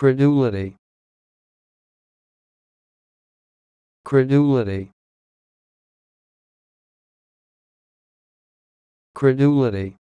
credulity. Credulity. Credulity.